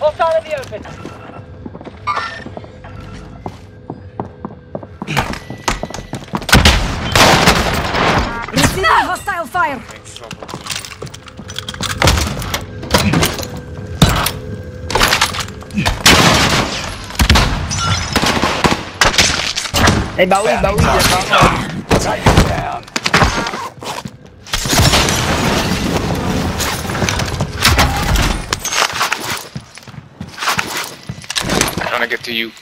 Hostile in the open. Receiving hostile fire. Make trouble. Ê bawi bawi giờ con Take it down. trying to get to you.